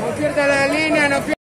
No pierda la línea, no pierda.